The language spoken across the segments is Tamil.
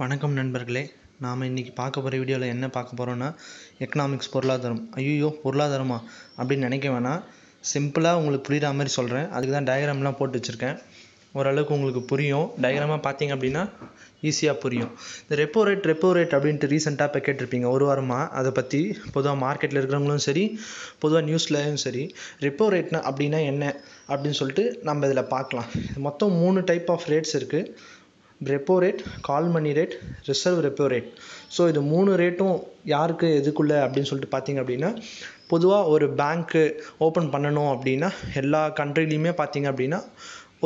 வணக்கம் நண்பர்களே நாம் இன்றைக்கி பார்க்க போகிற வீடியோவில் என்ன பார்க்க போகிறோன்னா எக்கனாமிக்ஸ் பொருளாதாரம். ஐயோ பொருளாதாரமா? அப்படின்னு நினைக்க வேணாம். சிம்பிளாக உங்களுக்கு புரிகிற மாதிரி சொல்கிறேன் அதுக்கு தான் டயக்ராம்லாம் போட்டு வச்சுருக்கேன். ஓரளவுக்கு உங்களுக்கு புரியும். டயக்ராமாக பார்த்தீங்க அப்படின்னா ஈஸியாக புரியும். இந்த ரெப்போ ரேட் ரெப்போ ரேட் அப்படின்ட்டு ரீசெண்டாக இப்போ கேட்டிருப்பீங்க. ஒரு வாரமாக அதை பற்றி பொதுவாக மார்க்கெட்டில் இருக்கிறவங்களும் சரி பொதுவாக நியூஸ்லையும் சரி ரெப்போ ரேட்னா அப்படின்னா என்ன? அப்படின்னு சொல்லிட்டு நம்ம இதில் பார்க்கலாம். மொத்தம் மூணு டைப் ஆஃப் ரேட்ஸ் இருக்குது repo rate call money rate reserve repo rate so இது மூணு ரேட்டும் யாருக்கு எதுக்குள்ளே அப்படின்னு சொல்லிட்டு பார்த்தீங்க அப்படின்னா பொதுவாக ஒரு பேங்க்கு ஓப்பன் பண்ணணும் அப்படின்னா எல்லா கண்ட்ரிலையுமே பார்த்தீங்க அப்படின்னா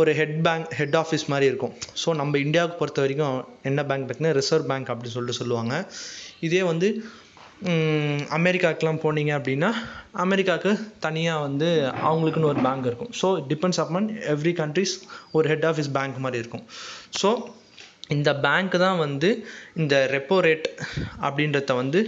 ஒரு ஹெட் பேங்க் ஹெட் ஆஃபீஸ் மாதிரி இருக்கும். ஸோ நம்ம இந்தியாவுக்கு பொறுத்த வரைக்கும் என்ன பேங்க் பார்த்தீங்கன்னா ரிசர்வ் பேங்க் அப்படின்னு சொல்லிட்டு சொல்லுவாங்க. இதே வந்து அமெரிக்காக்கெலாம் போனீங்க அப்படின்னா அமெரிக்காவுக்கு தனியாக வந்து அவங்களுக்குன்னு ஒரு பேங்க் இருக்கும். So depends upon every countries ஒரு ஹெட் ஆஃபீஸ் பேங்க் மாதிரி இருக்கும். ஸோ இந்த பேங்க் தான் வந்து இந்த ரெப்போ ரேட் அப்படின்றத வந்து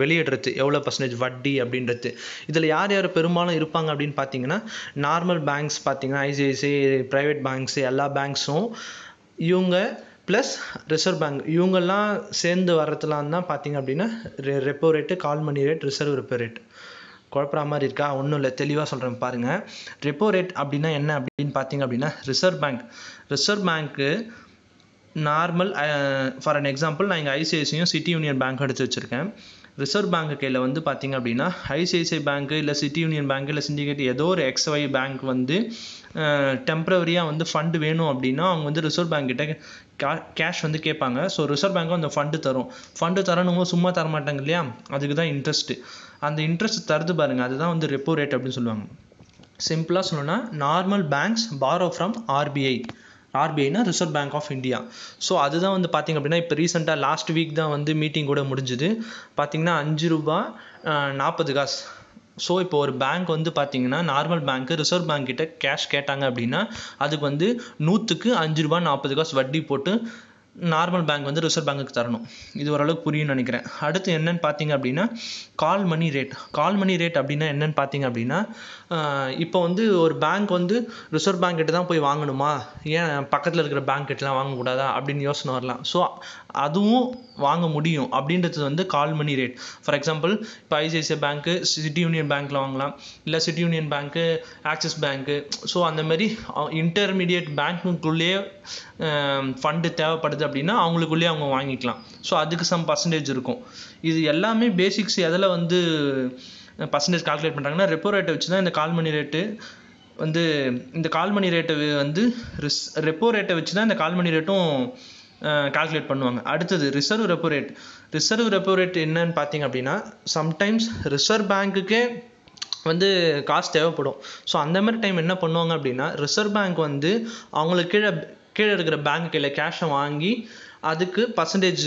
வெளியிடுறது. எவ்வளோ பர்சன்டேஜ் வட்டி அப்படின்றது. இதில் யார் யார் பெரும்பாலும் இருப்பாங்க அப்படின்னு பார்த்தீங்கன்னா நார்மல் பேங்க்ஸ் பார்த்தீங்கன்னா ஐசிஐசிஐ ப்ரைவேட் பேங்க்ஸு எல்லா பேங்க்ஸும் இவங்க ப்ளஸ் ரிசர்வ் பேங்க் இவங்கெல்லாம் சேர்ந்து வர்றதுலாம் தான் பார்த்தீங்க அப்படின்னா repo rate call money rate reserve repo rate குழப்பற மாதிரி இருக்கா? ஒன்றும் இல்லை. தெளிவாக சொல்கிறேன் பாருங்கள் ரெப்போ ரேட் அப்படின்னா என்ன அப்படின்னு பார்த்தீங்க அப்படின்னா Reserve Bank Reserve Bank normal for an example நான் இங்கே ஐசிஐசியும் சிட்டி யூனியன் பேங்க் எடுத்து வச்சுருக்கேன். ரிசர்வ் பேங்க் கையில் வந்து பார்த்தீங்க அப்படின்னா ஐசிஐசிஐ பேங்க்கு இல்லை சிட்டி யூனியன் பேங்க் இல்லை சிண்டிகேட் ஏதோ ஒரு எக்ஸ்ஒய் பேங்க் வந்து uh, டெம்ப்ரவரியாக வந்து ஃபண்டு வேணும் அப்படின்னா அவங்க வந்து ரிசர்வ் பேங்க் கிட்ட கா கேஷ் வந்து கேட்பாங்க. ஸோ ரிசர்வ் பேங்க்கும் அந்த ஃபண்டு தரும். ஃபண்டு தரணும் சும்மா தர மாட்டாங்க இல்லையா? அதுக்கு தான் இன்ட்ரெஸ்ட்டு அந்த இன்ட்ரெஸ்ட் தருது பாருங்கள் அதுதான் வந்து ரெப்போ ரேட் அப்படின்னு சொல்லுவாங்க. சிம்பிளாக சொல்லணும்னா normal banks borrow from RBI ஆர்பிஐனா Reserve Bank of India so அதுதான் வந்து பார்த்திங்க அப்படின்னா இப்போ ரீசெண்டாக லாஸ்ட் வீக் தான் வந்து மீட்டிங் கூட முடிஞ்சுது. பார்த்திங்கன்னா அஞ்சு ரூபா நாற்பது காசு. ஸோ இப்போ ஒரு பேங்க் வந்து பார்த்தீங்கன்னா நார்மல் பேங்க்கு ரிசர்வ் பேங்க் கிட்ட கேஷ் கேட்டாங்க அப்படின்னா அதுக்கு வந்து நூற்றுக்கு அஞ்சு ரூபா நாற்பது காசு வட்டி போட்டு நார்மல் பேங்க் வந்து ரிசர்வ் பேங்க்குக்கு தரணும். இது ஓரளவுக்கு புரியும்னு நினைக்கிறேன். அடுத்து என்னென்னு பார்த்தீங்க அப்படின்னா கால் money rate call money rate அப்படின்னா என்னென்னு பார்த்தீங்க அப்படின்னா இப்போ வந்து ஒரு பேங்க் வந்து ரிசர்வ் பேங்க் கிட்ட தான் போய் வாங்கணுமா? ஏன் பக்கத்தில் இருக்கிற பேங்க் கிட்டலாம் வாங்கக்கூடாதா? அப்படின்னு யோசனை வரலாம். ஸோ அதுவும் வாங்க முடியும் அப்படின்றது வந்து call money rate for example இப்போ ஐசிஐசிஐ பேங்க்கு சிட்டி யூனியன் பேங்க்கில் வாங்கலாம். இல்லை City Union bank Axis bank so அந்த மாதிரி இன்டர்மீடியட் பேங்க்குள்ளேயே ஃபண்டு தேவைப்படுது அப்படின்னா அவங்களுக்குள்ளேயே அவங்க வாங்கிக்கலாம். ஸோ அதுக்கு சம் பர்சன்டேஜ் இருக்கும். இது எல்லாமே பேசிக்ஸ் எதில் வந்து பர்சன்டேஜ் கால்குலேட் பண்ணுறாங்கன்னா ரெப்போ ரேட்டை வச்சு தான் இந்த கால் மணி ரேட்டு வந்து இந்த கால் மணி ரேட்டை வந்து ரிஸ் ரெப்போ ரேட்டை வச்சு தான் இந்த கால் மணி ரேட்டும் கால்குலேட் பண்ணுவாங்க. அடுத்தது reserve repo rate reserve repo rate என்னன்னு பார்த்தீங்க அப்படின்னா சம்டைம்ஸ் ரிசர்வ் பேங்க்குக்கே வந்து காசு தேவைப்படும். ஸோ அந்த மாதிரி டைம் என்ன பண்ணுவாங்க அப்படின்னா ரிசர்வ் பேங்க் வந்து அவங்களுக்கு கீழே கீழே இருக்கிற பேங்க் கையில் கேஷை வாங்கி அதுக்கு பர்சன்டேஜ்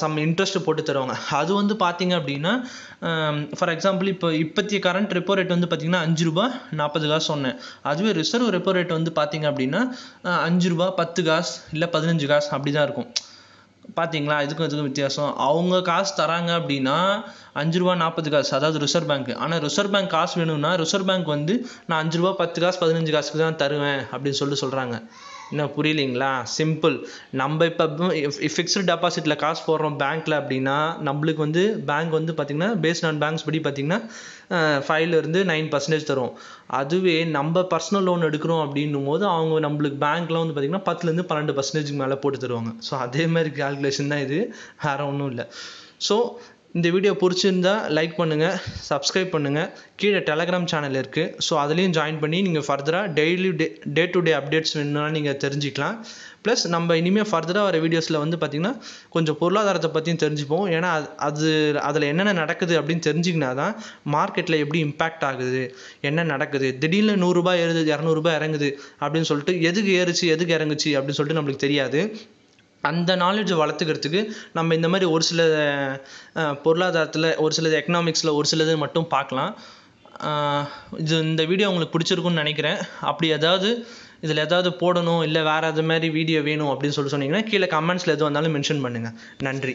சம் இன்ட்ரெஸ்ட் போட்டு தருவாங்க. அது வந்து பார்த்தீங்க அப்படின்னா ஃபார் எக்ஸாம்பிள் இப்போ இப்போத்திய கரண்ட் ரெப்போ ரேட் வந்து பார்த்தீங்கன்னா அஞ்சு ரூபா நாற்பது காசு சொன்னேன். அதுவே ரிசர்வ் ரெப்போ ரேட் வந்து பார்த்தீங்க அப்படின்னா அஞ்சு ரூபா பத்து காசு இல்லை பதினஞ்சு காசு அப்படி தான் இருக்கும். பார்த்தீங்களா இதுக்கும் இதுக்கும் வித்தியாசம். அவங்க காசு தராங்க அப்படின்னா அஞ்சு ரூபா நாற்பது காசு அதாவது ரிசர்வ் பேங்க் ஆனால் ரிசர்வ் பேங்க் காசு வேணும்னா ரிசர்வ் பேங்க் வந்து நான் அஞ்சு ரூபா பத்து காசு பதினஞ்சு காசுக்கு தான் தருவேன் அப்படின்னு சொல்லிட்டு சொல்கிறாங்க இன்னும் புரியலைங்களா? சிம்பிள் நம்ம இப்போ ஃபிக்ஸ்டு டெபாசிட்டில் காசு போடுறோம் பேங்க்கில் அப்படின்னா நம்மளுக்கு வந்து பேங்க் வந்து பார்த்திங்கன்னா பேஸ்ட் ஆன் பேங்க்ஸ் படி பார்த்திங்கன்னா ஃபைவ்லேருந்து நைன் பர்சன்டேஜ் தரும். அதுவே நம்ம பர்சனல் லோன் எடுக்கிறோம் அப்படின்னும் போது அவங்க நம்மளுக்கு பேங்க்கில் வந்து பார்த்திங்கன்னா பத்துலேருந்து பன்னெண்டு பர்சன்டேஜுக்கு மேலே போட்டு தருவாங்க. ஸோ அதே மாதிரி கால்குலேஷன் தான் இது. வேறு ஒன்றும் இல்லை. ஸோ இந்த வீடியோ பிடிச்சிருந்தா லைக் பண்ணுங்கள் சப்ஸ்கிரைப் பண்ணுங்கள் கீழே டெலகிராம் சேனல் இருக்குது ஸோ அதுலேயும் ஜாயின் பண்ணி நீங்கள் ஃபர்தராக daily day day to day updates வேணும்னா நீங்கள் தெரிஞ்சுக்கலாம். ப்ளஸ் நம்ம இனிமேல் ஃபர்தராக வர வீடியோஸில் வந்து பார்த்திங்கன்னா கொஞ்சம் பொருளாதாரத்தை பற்றியும் தெரிஞ்சுப்போம். ஏன்னா அது அதில் என்னென்ன நடக்குது அப்படின்னு தெரிஞ்சிக்கினா தான் மார்க்கெட்டில் எப்படி இம்பேக்ட் ஆகுது என்ன நடக்குது திடீர்னு நூறுரூபா ஏறுது இரநூறுபா இறங்குது அப்படின்னு சொல்லிட்டு எதுக்கு ஏறுச்சு எதுக்கு இறங்குச்சு அப்படின்னு சொல்லிட்டு நம்மளுக்கு தெரியாது. அந்த நாலேஜை வளர்த்துக்கிறதுக்கு நம்ம இந்த மாதிரி ஒரு சில பொருளாதாரத்தில் ஒரு சிலது எக்கனாமிக்ஸில் ஒரு சிலது மட்டும் பார்க்கலாம். இது இந்த வீடியோ உங்களுக்கு பிடிச்சிருக்குன்னு நினைக்கிறேன். அப்படி ஏதாவது இதில் ஏதாவது போடணும் இல்லை வேறு அது மாதிரி வீடியோ வேணும் அப்படின்னு சொல்லி சொன்னீங்கன்னா கீழே கமெண்ட்ஸில் எது வந்தாலும் மென்ஷன் பண்ணுங்கள் நன்றி.